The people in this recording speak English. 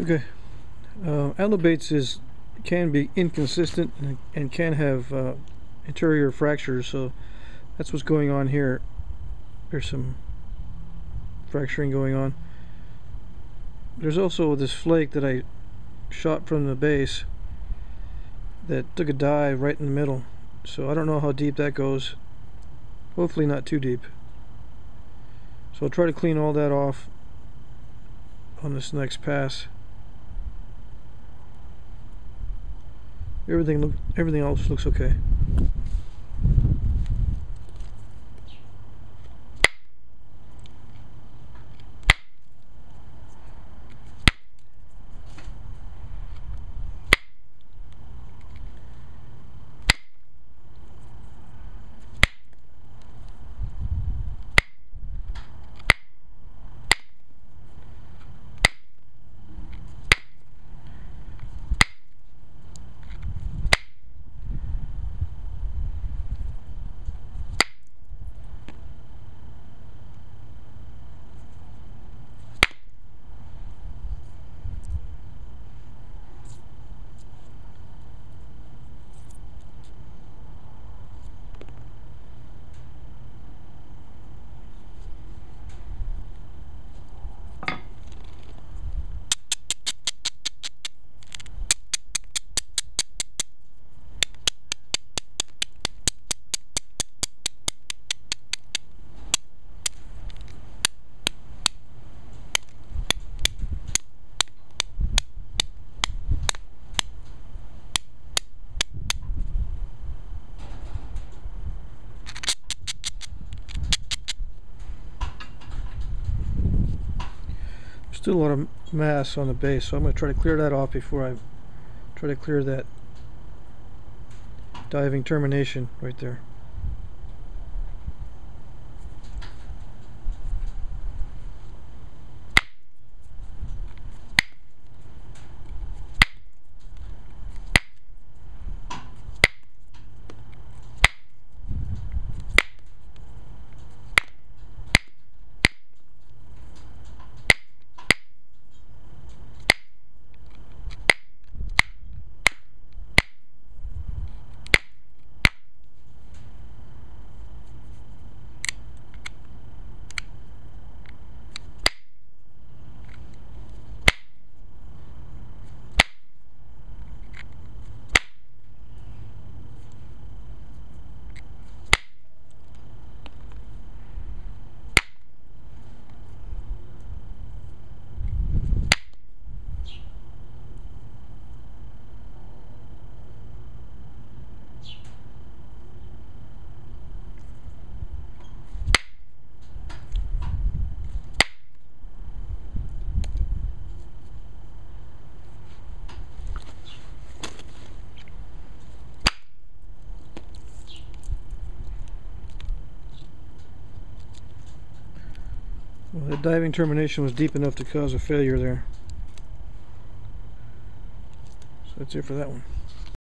Okay. Uh, is can be inconsistent and, and can have uh, interior fractures, so that's what's going on here. There's some fracturing going on. There's also this flake that I shot from the base that took a dive right in the middle. So I don't know how deep that goes. Hopefully not too deep. So I'll try to clean all that off on this next pass. Everything look everything else looks okay. Still a lot of mass on the base, so I'm going to try to clear that off before I try to clear that diving termination right there. Well, the diving termination was deep enough to cause a failure there. So that's it for that one.